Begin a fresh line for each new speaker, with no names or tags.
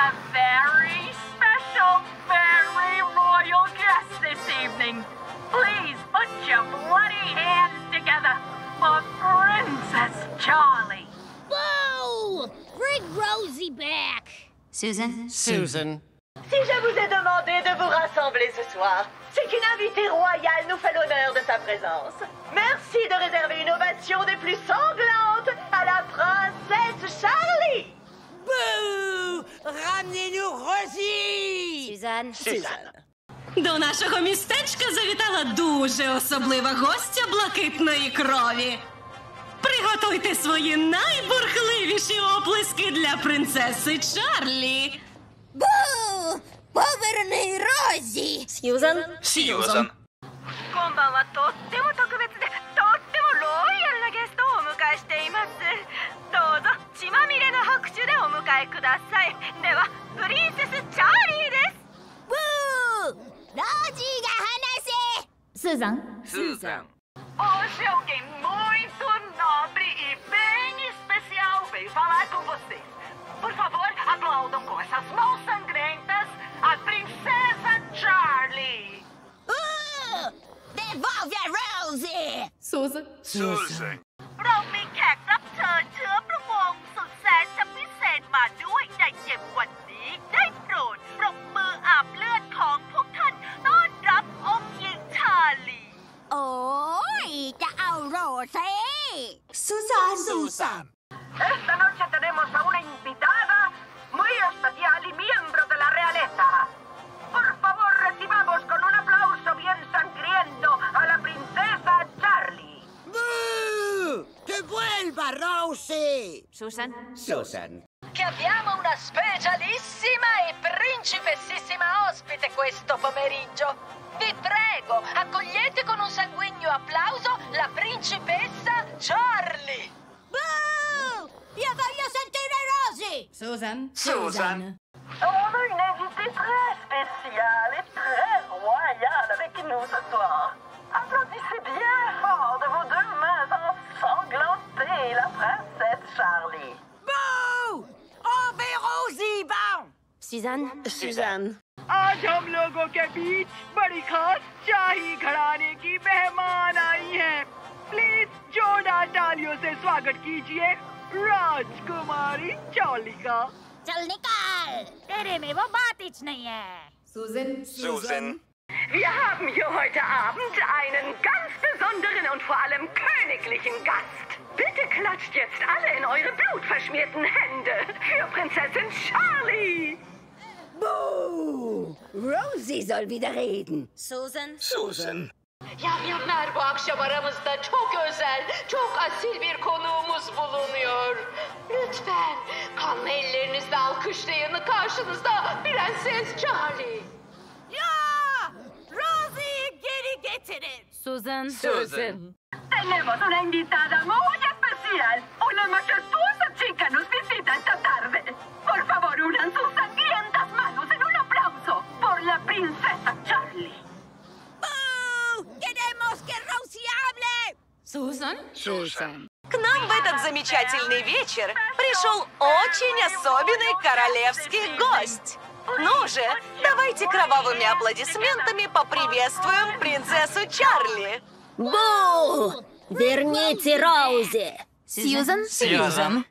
a very special, very royal guest this evening. Please put your bloody hands together for Princess Charlie.
Boo! Bring Rosie back!
Susan?
Susan.
Si je vous ai demandé de vous rassembler ce soir, c'est qu'une invitée royale nous fait l'honneur de sa présence. Merci de réserver une ovation des plus sanglantes à la princesse
Rosie!
Suzanne?
Susan.
До нашого містечка завітала дуже особлива гостя блакитної крові. Приготуйте свої найбурхливіші оплески для принцеси Чарлі.
Boo! Поверни Розі!
Сьюзан?
Susan.
こんばんはとっても特別でとってもロイヤルなゲストをお迎えしていますどうぞ血まみれの拍手でお迎えくださいではプリンセスチャーリーです
Boo! Rosie が話せ
Susan?
Susan.
Hoje alguém muito nobre e bem especial veio falar com vocês. Por favor, aplaudam com essas mãos sangrentas a princesa Charlie.
Boo! Devolve a Rosie!
Susan?
Susan.
เร
Susan.
Esta noche tenemos a una invitada muy especial y miembro de la realeza. Por favor, recibamos con un aplauso bien sangriento a la princesa Charlie.
Boo! Que vuelva Rosie!
Susan?
Susan.
Che abbiamo una specialissima e principessissima ospite questo pomeriggio. Vi prego, accogliete con un sanguigno applauso la principessa Charlie.
Boo! Io voglio sentire Rosie!
Susan?
Susan.
On a une invitée très spéciale et très royale avec nous ce soir.
bon!
Suzanne?
Susan.
आज हम लोगों के बीच बड़ी खास शाही घराने की मेहमान आई हैं। प्लीज जोरदार तालियों से स्वागत कीजिए राजकुमारी चौली का
चल निकाल तेरे में वो बात ही नहीं है
Susan?
Susan.
Wir haben hier heute Abend einen ganz besonderen und vor allem königlichen Gast. Bitte klatscht jetzt alle in eure blutverschmierten Hände für Prinzessin Charlie.
Boo! Rosie soll wieder reden.
Susan?
Susan.
Yamyamlar bu akşam aramızda çok özel, çok asil bir konuğumuz bulunuyor. Lütfen kanlı ellerinizle alkışlayın karşınızda Prenses Charlie.
Ya! Rosie'yi geri getirin.
Susan?
Susan.
Tenemos una invitada muy especial.
Susan?
Susan.
К нам в этот замечательный вечер пришел очень особенный королевский гость. Ну же, давайте кровавыми аплодисментами поприветствуем принцессу Чарли.
Бу! Верните Роузи!
Susan?
Susan.